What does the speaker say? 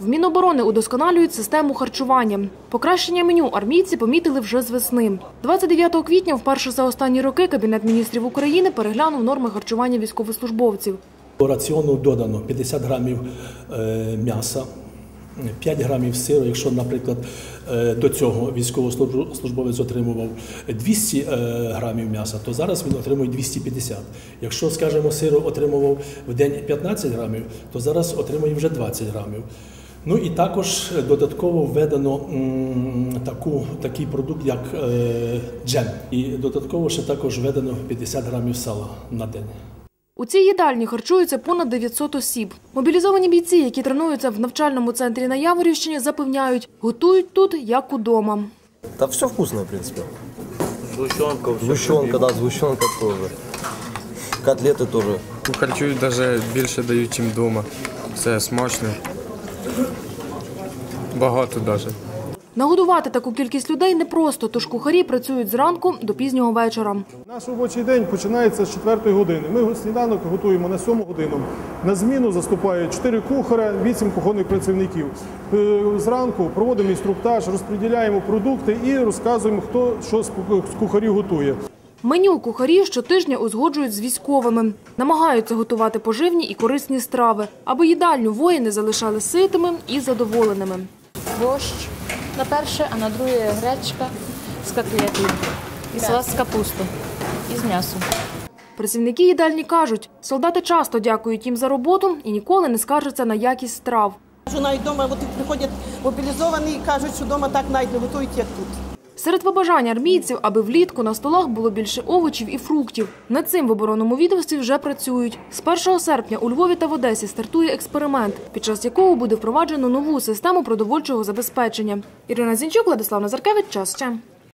В Міноборони удосконалюють систему харчування. Покращення меню армійці помітили вже з весни. 29 квітня, вперше за останні роки, Кабінет міністрів України переглянув норми харчування військовослужбовців. До раціону додано 50 грамів е, м'яса, 5 грамів сиру. Якщо, наприклад, е, до цього військовослужбовець отримував 200 е, грамів м'яса, то зараз він отримує 250. Якщо, скажімо, сиру отримував в день 15 грамів, то зараз отримує вже 20 грамів. Ну і також додатково введено таку, такий продукт, як е, джем. І додатково ще також введено 50 грамів сала на день. У цій їдальні харчуються понад 900 осіб. Мобілізовані бійці, які тренуються в навчальному центрі на Яворівщині, запевняють, готують тут як удома. Да все вкусное, в принципе. Сгущенка, всё. Сгущенка, да, сгущенка тоже. Котлеты тоже. Харчують навіть більше дають, ніж вдома. Все смачно. Багато навіть. Нагодувати таку кількість людей непросто, тож кухарі працюють зранку до пізнього вечора. Наш робочий день починається з 4 години. Ми сніданок готуємо на 7 годину. На зміну заступають 4 кухаря, 8 кухонних працівників. Е, Зранку проводимо інструктаж, розподіляємо продукти і розказуємо, хто що з ку- з кухарів готує. Меню кухарі щотижня узгоджують з військовими. Намагаються готувати поживні і корисні страви, аби їдальню воїни залишали ситими і задоволеними. борщ на перше, а на друге гречка з котлетою і салат з капусту і з м'ясом. Працівники їдальні кажуть, солдати часто дякують їм за роботу і ніколи не скаржаться на якість страв. Навіть вдома от приходять мобілізовані і кажуть, що вдома так навіть не готують, як тут. Серед побажань армійців, аби влітку на столах було більше овочів і фруктів. Над цим в оборонному відомстві вже працюють. З 1 серпня у Львові та в Одесі стартує експеримент, під час якого буде впроваджено нову систему продовольчого забезпечення. Ірина Зінчук, Владислав Назаркевич, час ще.